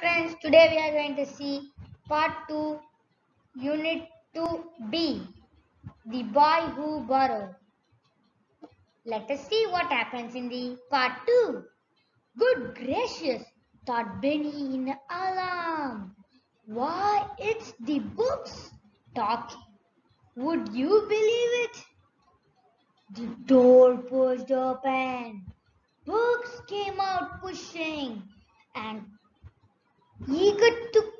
friends, today we are going to see part 2, unit 2b, the boy who borrowed. Let us see what happens in the part 2. Good gracious, thought Benny in alarm. Why, it's the books talking. Would you believe it? The door pushed open. Books came out pushing and eager to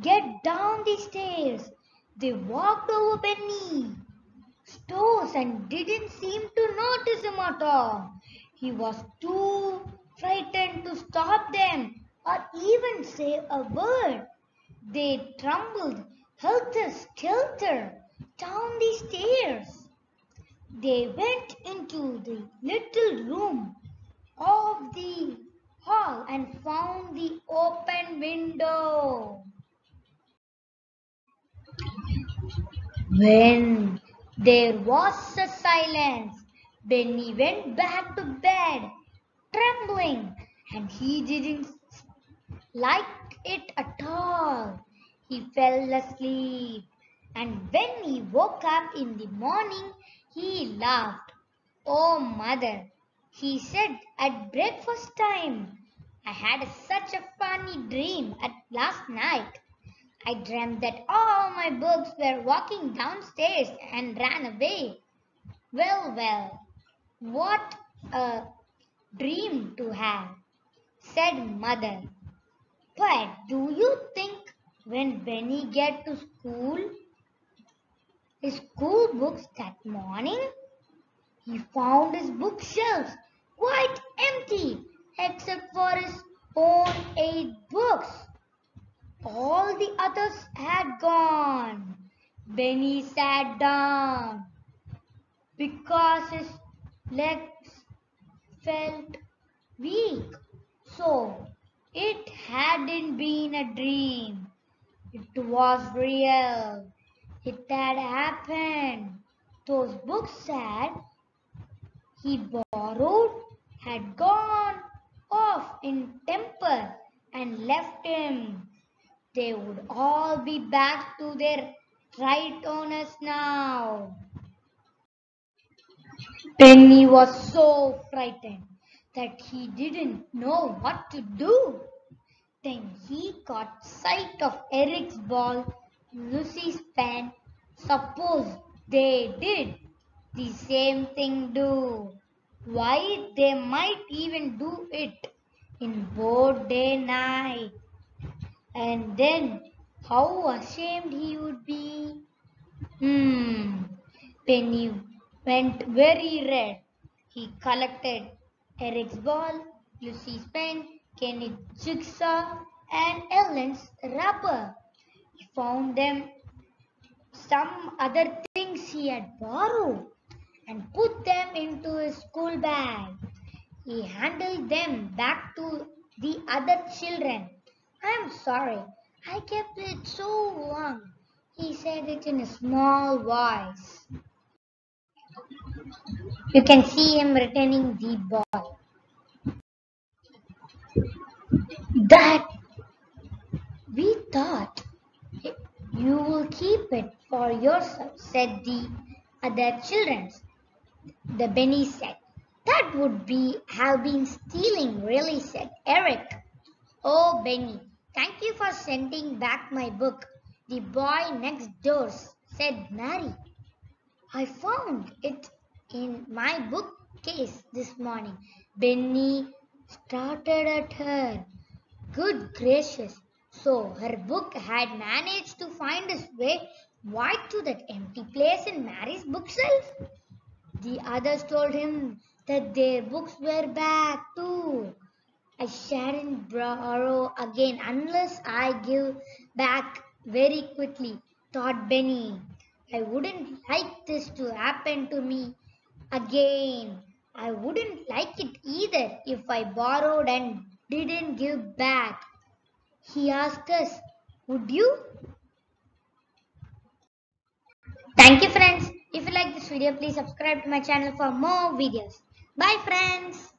get down the stairs. They walked over Benny stores and didn't seem to notice him at all. He was too frightened to stop them or even say a word. They trembled helter skelter down the stairs. They went into the little room of the and found the open window. When there was a silence, Benny went back to bed, trembling, and he didn't like it at all. He fell asleep, and when he woke up in the morning, he laughed. Oh, mother, he said at breakfast time, I had such a funny dream at last night. I dreamt that all my books were walking downstairs and ran away. Well, well, what a dream to have, said mother. But do you think when Benny get to school, his school books that morning, he found his bookshelves quite empty except for his own eight books. All the others had gone. Benny sat down because his legs felt weak. So it hadn't been a dream. It was real. It had happened. Those books said he borrowed had gone off in temper and left him. They would all be back to their right owners now. Benny was so frightened that he didn't know what to do. Then he caught sight of Eric's ball, Lucy's pen. Suppose they did the same thing do. Why, they might even do it in both day night. And then how ashamed he would be. Hmm. Benny went very red. He collected Eric's ball, Lucy's pen, Kenneth's jigsaw, and Ellen's rubber. He found them some other things he had borrowed and put them into his school bag. He handed them back to the other children. I'm sorry, I kept it so long. He said it in a small voice. You can see him returning the ball. That we thought you will keep it for yourself, said the other children. The Benny said. That would be have been stealing, really, said Eric. Oh, Benny, thank you for sending back my book. The boy next door, said Mary. I found it in my bookcase this morning. Benny started at her. Good gracious. So her book had managed to find its way right to that empty place in Mary's bookshelf. The others told him that their books were back too. I shan't borrow again unless I give back very quickly, thought Benny. I wouldn't like this to happen to me again. I wouldn't like it either if I borrowed and didn't give back. He asked us, Would you? Thank you, friends. If you like this video, please subscribe to my channel for more videos. Bye, friends.